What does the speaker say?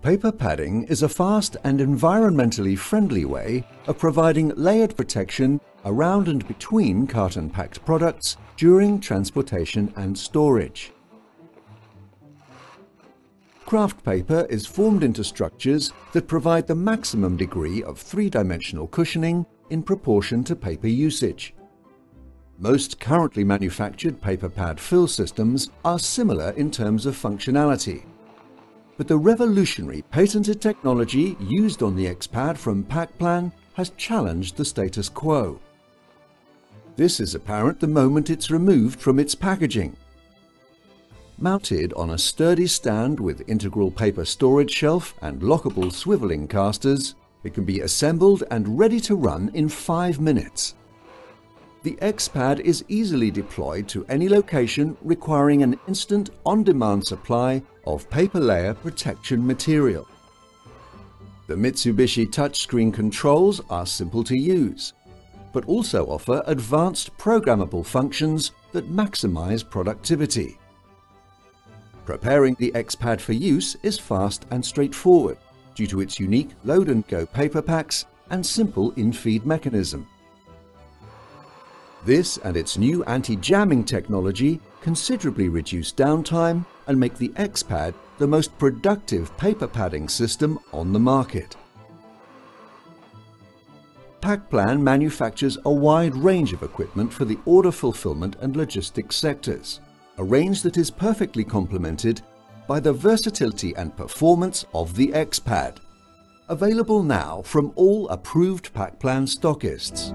Paper padding is a fast and environmentally friendly way of providing layered protection around and between carton-packed products during transportation and storage. Kraft paper is formed into structures that provide the maximum degree of three-dimensional cushioning in proportion to paper usage. Most currently manufactured paper pad fill systems are similar in terms of functionality. But the revolutionary patented technology used on the XPad from Pacplan has challenged the status quo. This is apparent the moment it's removed from its packaging. Mounted on a sturdy stand with integral paper storage shelf and lockable swiveling casters, it can be assembled and ready to run in five minutes. The XPad is easily deployed to any location requiring an instant on-demand supply of paper layer protection material. The Mitsubishi touchscreen controls are simple to use, but also offer advanced programmable functions that maximize productivity. Preparing the XPad for use is fast and straightforward due to its unique load-and-go paper packs and simple in-feed mechanism. This and its new anti-jamming technology considerably reduce downtime and make the XPad the most productive paper padding system on the market. Pacplan manufactures a wide range of equipment for the order fulfillment and logistics sectors a range that is perfectly complemented by the versatility and performance of the XPad. Available now from all approved Pacplan stockists.